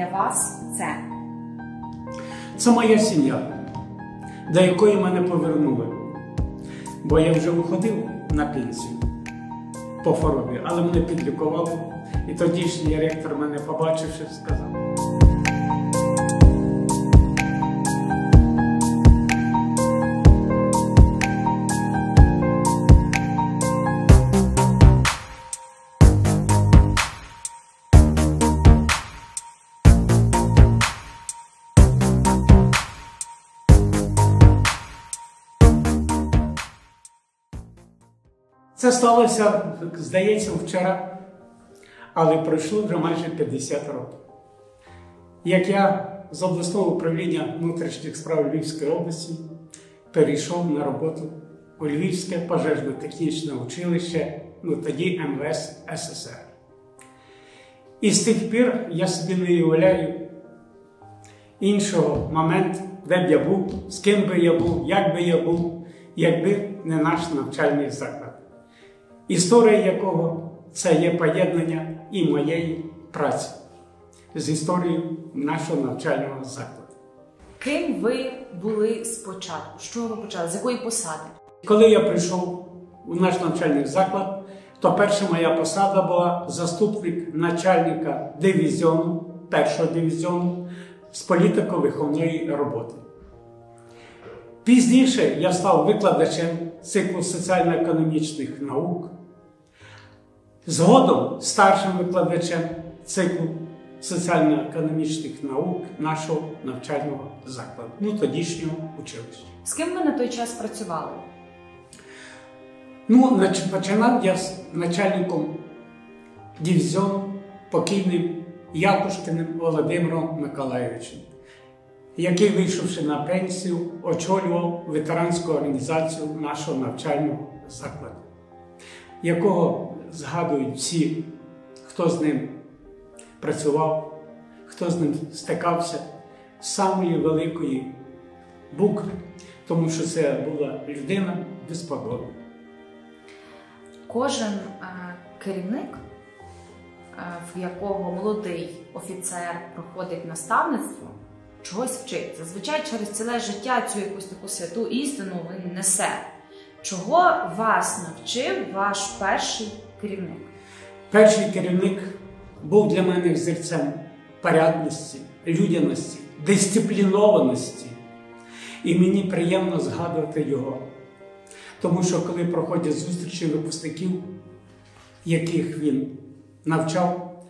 для вас це? Це моя сім'я, до якої мене повернули. Бо я вже виходив на пенсію по хворобі, але мене підлікували. І тодішній ректор мене побачивши, сказав. Це сталося, здається, вчора, але пройшло вже майже 50 років. Як я з обласного управління внутрішніх справ Львівської області перейшов на роботу у Львівське пожежно-технічне училище, ну тоді МВС СССР. І з тих пір я собі не уявляю іншого моменту, де б я був, з ким би я був, як би я був, якби не наш навчальний заклад історія якого це є поєднання і моєї праці з історією нашого навчального закладу. Ким ви були спочатку? З чого ви почали? З якої посади? Коли я прийшов у наш навчальний заклад, то перша моя посада була заступник начальника дивізіону, першого дивізіону з політико-виховної роботи. Пізніше я став викладачем циклу соціально-економічних наук, згодом старшим викладачем циклу соціально-економічних наук нашого навчального закладу, ну тодішнього училища. З ким ви на той час працювали? Ну, починав я з начальником дивізіону покійним Якушкиним Володимиром Миколайовичем, який, вийшовши на пенсію, очолював ветеранську організацію нашого навчального закладу, якого згадують всі, хто з ним працював, хто з ним стикався з самої великої букви, тому що це була людина безподобна. Кожен е, керівник, е, в якого молодий офіцер проходить наставництво, чогось вчить. Зазвичай через ціле життя цю якусь таку святу істину він несе. Чого вас навчив ваш перший керівник? Перший керівник був для мене взірцем порядності, людяності, дисциплінованості. І мені приємно згадувати його. Тому що коли проходять зустрічі випускників, яких він навчав,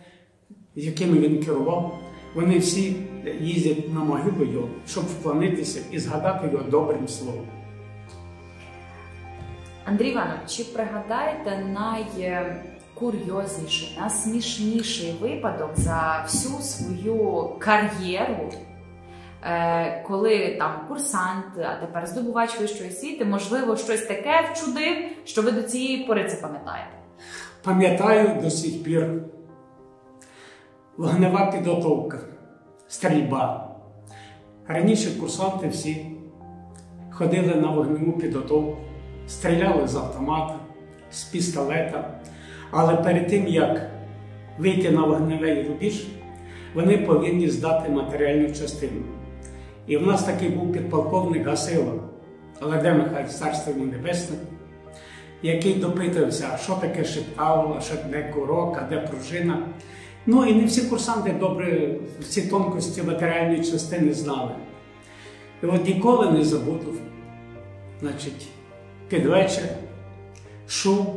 якими він керував, вони всі їздять на могилу його, щоб вклонитися і згадати його добрим словом. Андрій Іванович, чи пригадаєте найкурйозніший, найсмішніший випадок за всю свою кар'єру, е, коли там курсант, а тепер здобувач вищої освіти, можливо, щось таке вчудив, що ви до цієї пори це пам'ятаєте? Пам'ятаю до сих пір вогнева підготовка, стрільба. Раніше курсанти всі ходили на вогневу підготовку, стріляли з автомата, з пістолета. Але перед тим, як вийти на вогневий рубіж, вони повинні здати матеріальну частину. І в нас такий був підполковник Гасило, Оледе Михайло Царство Небесне, який допитався, а що таке шептало, що де курок, а де пружина. Ну і не всі курсанти добре всі тонкості матеріальної частини знали. І от ніколи не забуду, значить, під вечір шум,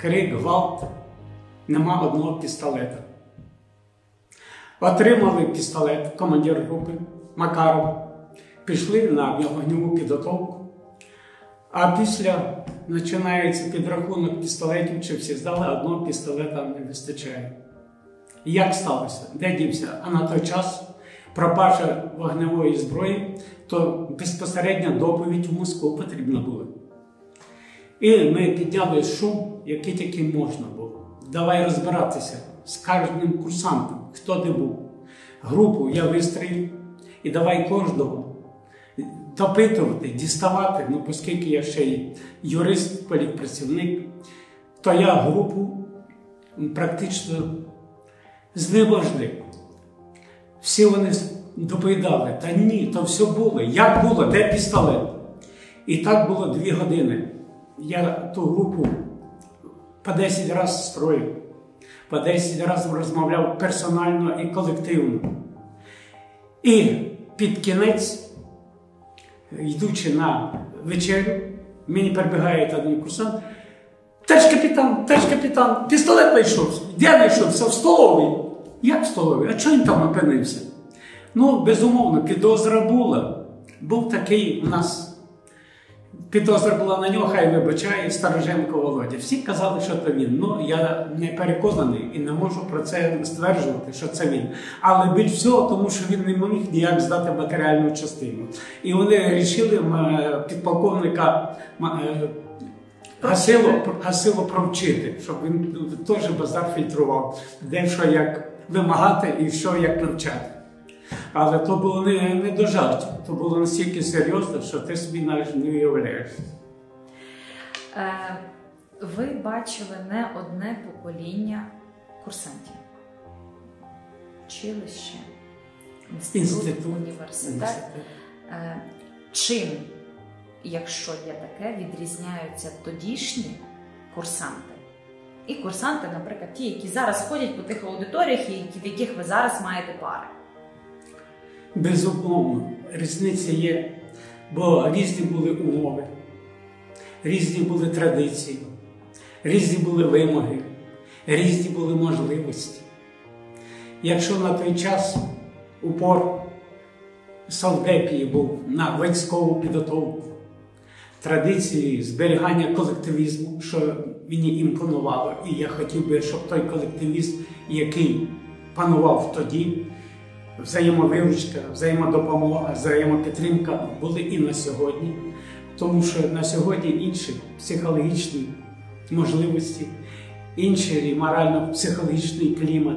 крик, гвалт, нема одного пістолета. Отримали пістолет командир групи Макаров, пішли на вогневу підготовку. А після починається підрахунок пістолетів, чи всі здали, одного пістолета не вистачає. Як сталося? Де дівся? А на той час пропажа вогневої зброї, то безпосередня доповідь в Москву потрібна була. І ми підняли шум, який тільки можна було. Давай розбиратися з кожним курсантом, хто де був. Групу я вистроїв і давай кожного допитувати, діставати, ну, оскільки я ще й юрист, політпрацівник, то я групу практично зневажлив. Всі вони доповідали, та ні, то все було. Як було, де пістолет? І так було дві години. Я ту групу по 10 разів строїв, по 10 разів розмовляв персонально і колективно. І під кінець, йдучи на вечерю, мені прибігає один курсант. Теж капітан, теж капітан, пістолет знайшов. Де знайшовся? В столовій. Як в столовій? А чого він там опинився? Ну, безумовно, підозра була. Був такий у нас. Підозра була на нього, хай вибачає Староженко Володя. Всі казали, що це він. Ну, я не переконаний і не можу про це стверджувати, що це він. Але більш всього, тому що він не міг ніяк здати матеріальну частину. І вони вирішили підполковника е, Гасило, Гасило провчити, щоб він теж базар фільтрував, де що як вимагати і що як навчати. Але то було не, не до жартів, то було настільки серйозно, що ти собі навіть не уявляєш. Е, ви бачили не одне покоління курсантів. Училище, інститут, Інститут. університет. Університет. Е, чим, якщо є таке, відрізняються тодішні курсанти? І курсанти, наприклад, ті, які зараз ходять по тих аудиторіях, і в яких ви зараз маєте пари. Безумовно, різниця є, бо різні були умови, різні були традиції, різні були вимоги, різні були можливості. Якщо на той час упор Савдепії був на військову підготовку, традиції зберігання колективізму, що мені імпонувало, і я хотів би, щоб той колективізм, який панував тоді, взаємовиручка, взаємодопомога, взаємопідтримка були і на сьогодні, тому що на сьогодні інші психологічні можливості, інший морально-психологічний клімат,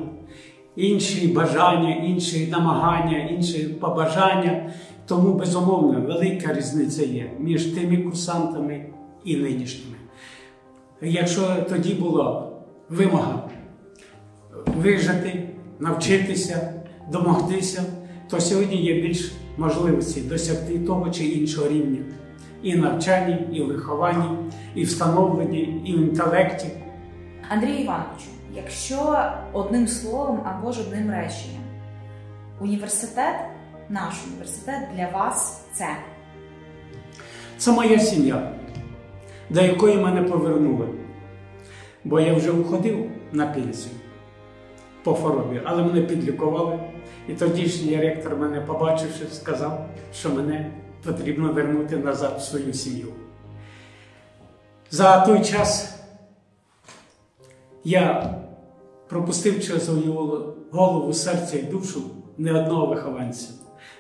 інші бажання, інші намагання, інші побажання. Тому, безумовно, велика різниця є між тими курсантами і нинішніми. Якщо тоді була вимога вижити, навчитися, домогтися, то сьогодні є більш можливості досягти того чи іншого рівня і навчанні, і вихованні, і в становленні, і в інтелекті. Андрію Івановичу, якщо одним словом або ж одним реченням, університет, наш університет для вас це. Це моя сім'я, до якої мене повернули. Бо я вже уходив на пенсію по хворобі, але мене підлікували. І тодішній ректор мене побачивши, сказав, що мене потрібно вернути назад в свою сім'ю. За той час я пропустив через голову, серце і душу не одного вихованця.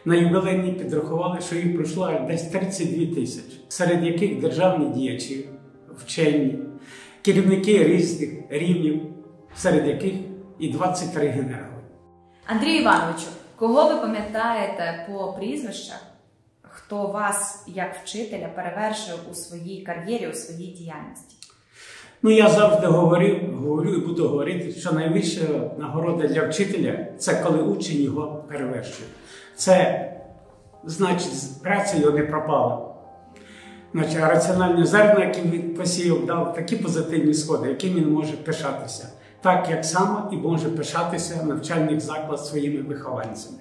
На юбилейні підрахували, що їх пройшло десь 32 тисячі, серед яких державні діячі, вчені, керівники різних рівнів, серед яких і 23 генерали. Андрію Івановичу, кого ви пам'ятаєте по прізвищах, хто вас як вчителя перевершив у своїй кар'єрі, у своїй діяльності? Ну, я завжди говорив, говорю і буду говорити, що найвища нагорода для вчителя це коли учень його перевершує. Це значить, праця його не пропала. Значить, а раціональні зерна, які він посіяв, дав такі позитивні сходи, якими він може пишатися, так як само і може пишатися навчальний заклад своїми вихованцями.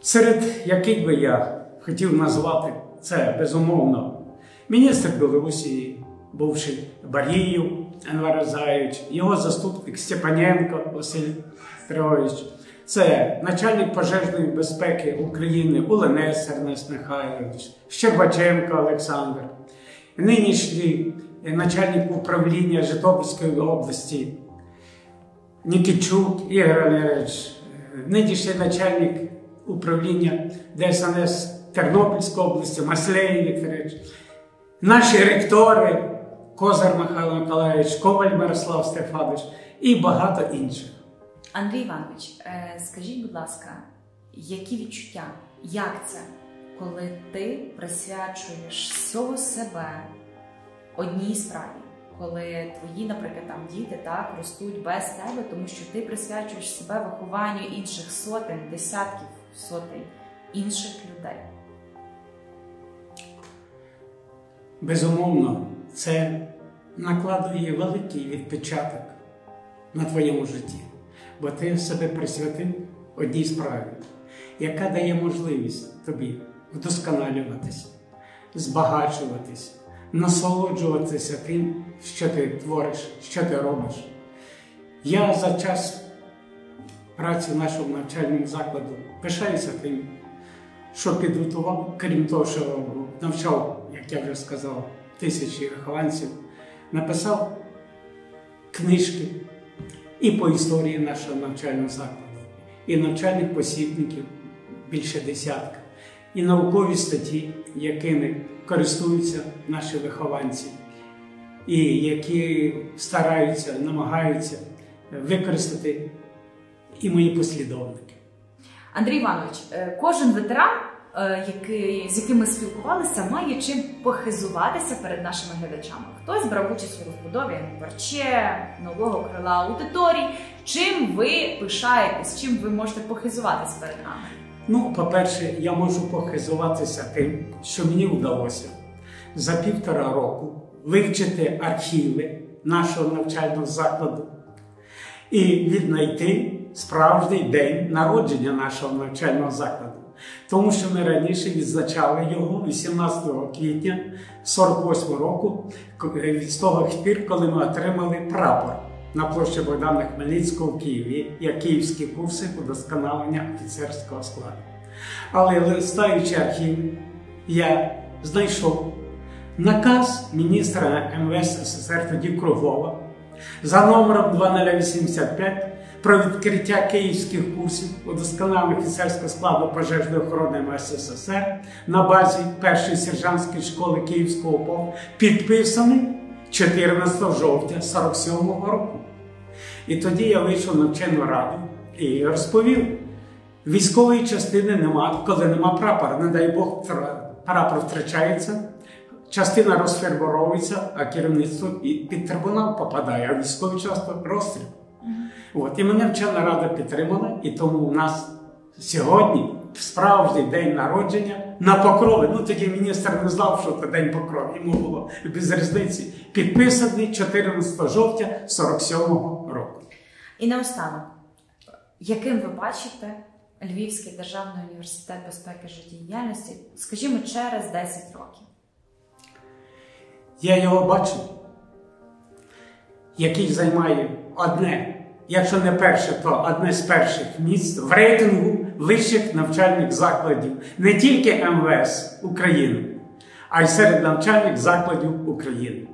Серед яких би я хотів назвати це безумовно міністр Білорусі, бувший Баріїв Анвар Азаєвич, його заступник Степаненко Василь Петрович, це начальник пожежної безпеки України Уленес Ернест Михайлович, Щербаченко Олександр, нинішній начальник управління Житомирської області Нікічук Ігор Валерійович, нинішній начальник управління ДСНС Тернопільської області Маслей Вікторович, наші ректори Козар Михайло Миколаївич, Коваль Мирослав Стефанович і багато інших. Андрій Іванович, е, скажіть, будь ласка, які відчуття? Як це, коли ти присвячуєш всього себе одній справі, коли твої, наприклад, там діти так ростуть без тебе, тому що ти присвячуєш себе вихованню інших сотень, десятків сотень інших людей. Безумовно, це накладує великий відпечаток на твоєму житті, бо ти себе присвятив одній справі, яка дає можливість тобі вдосконалюватись, збагачуватись, насолоджуватися тим, що ти твориш, що ти робиш. Я за час праці в нашому навчальному закладу пишаюся тим, що підготував, крім того, що навчав, як я вже сказав, тисячі вихованців, написав книжки і по історії нашого навчального закладу, і навчальних посібників більше десятка, і наукові статті, якими користуються наші вихованці, і які стараються, намагаються використати і мої послідовники. Андрій Іванович, е, кожен ветеран, е, з яким ми спілкувалися, має чим похизуватися перед нашими глядачами. Хтось брав участь у розбудові парче, нового крила аудиторій. Чим ви пишаєтесь, чим ви можете похизуватись перед нами? Ну, по-перше, я можу похизуватися тим, що мені вдалося за півтора року вивчити архіви нашого навчального закладу і віднайти справжній день народження нашого навчального закладу. Тому що ми раніше відзначали його 18 квітня 48 року, з того пір, коли ми отримали прапор на площі Богдана Хмельницького в Києві як київські курси удосконалення офіцерського складу. Але листаючи архів, я знайшов наказ міністра МВС СССР тоді Круглова за номером 2085 про відкриття київських курсів удосконалення офіцерського складу пожежної охорони СССР на базі першої сержантської школи Київського ПОВ, підписаний 14 жовтня 47-го року. І тоді я вийшов на вчену раду і розповів: військової частини нема, коли нема прапора, не дай Бог, прапор втрачається. Частина розферборовується, а керівництво під трибунал попадає, а військовий часто розстріл. От, І мене вчена рада підтримала, і тому у нас сьогодні справжній день народження на покрові. Ну тоді міністр не знав, що це день покрови. Йому було без різниці. Підписаний 14 жовтня 47-го року. І наостанок, яким ви бачите Львівський державний університет безпеки життєдіяльності, скажімо, через 10 років? Я його бачу, який займає одне, якщо не перше, то одне з перших місць в рейтингу вищих навчальних закладів не тільки МВС України, а й серед навчальних закладів України.